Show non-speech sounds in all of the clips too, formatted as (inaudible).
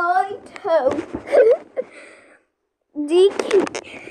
on toe. DK.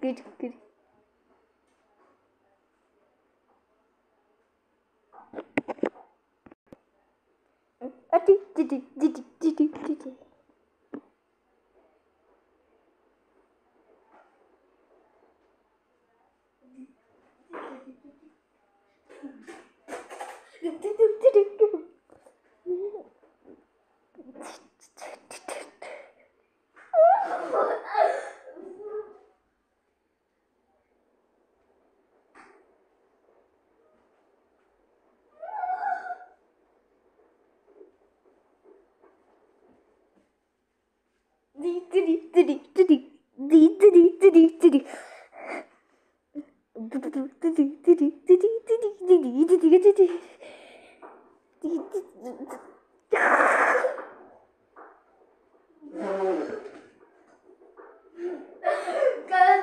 Good, good. digiti. 你个这这这这这这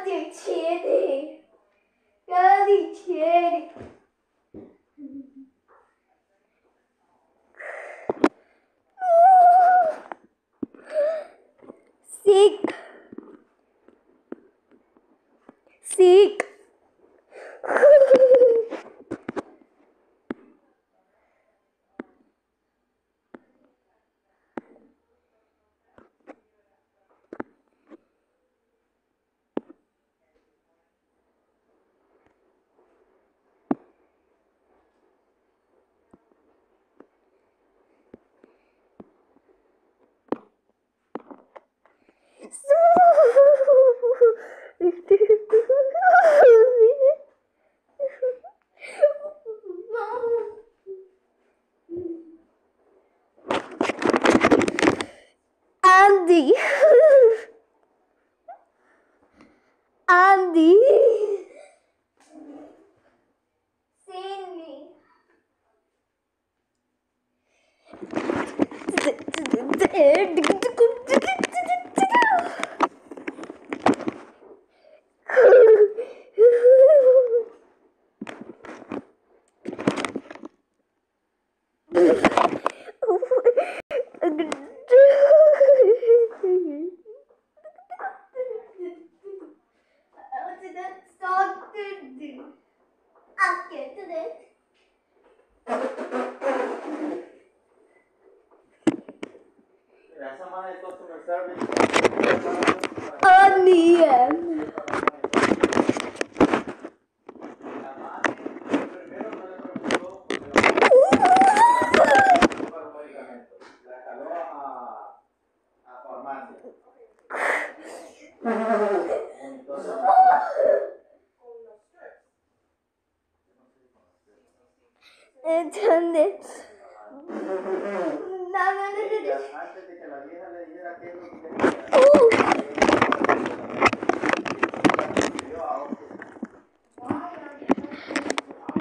紧起来！赶紧起来！哦，sick，sick。Ee, Erdik.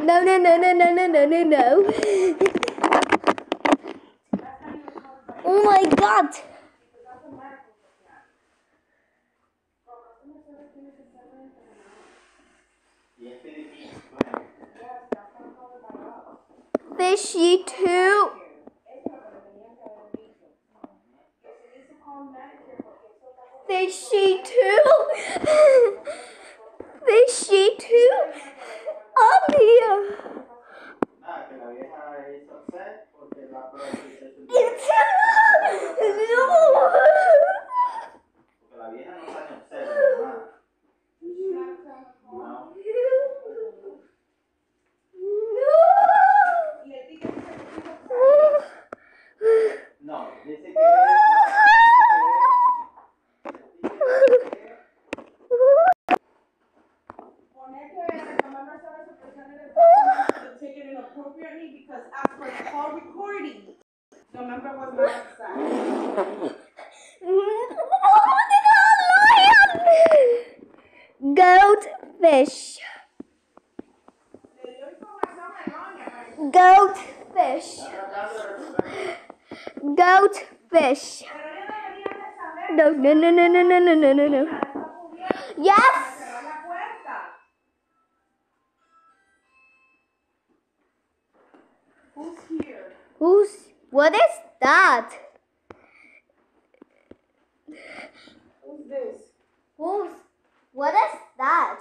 No, no, no, no, no, no, no, no, no. Oh my god. Fishy too. Fishy too. (laughs) Fishy too. Amia! Fish. Goat. Fish. Goat. Fish. no, no, no, no, no, no, no, no, no. Yes! Who's here? Who's, what is that? Who's this? Who's, what is that?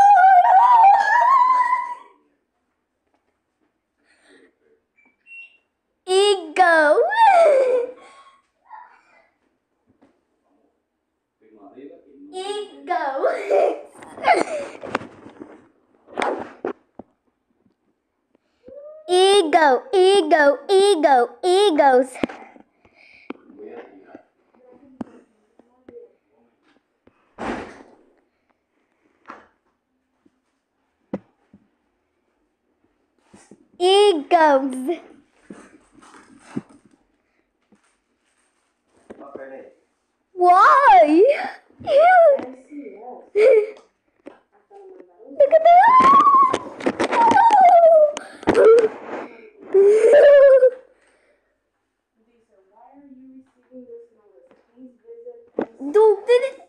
ego, ego, egos. Egos. 都对对。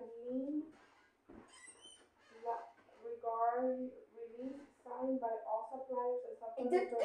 mean regard release signed by all suppliers and supplemental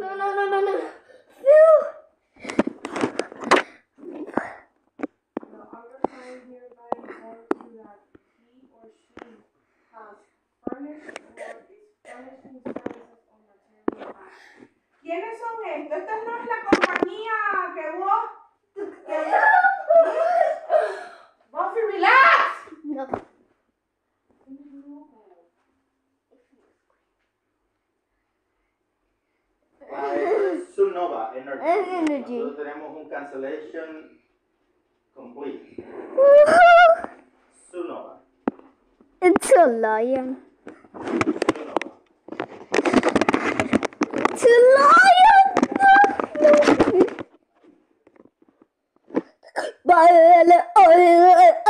no, no, no, no, no. ¿Quiénes son estos? Esta no es la Sunova Energy. Nosotros tenemos un cancellation complete. Sunova. It's a lion. Sunova. It's a lion. (laughs) No, no.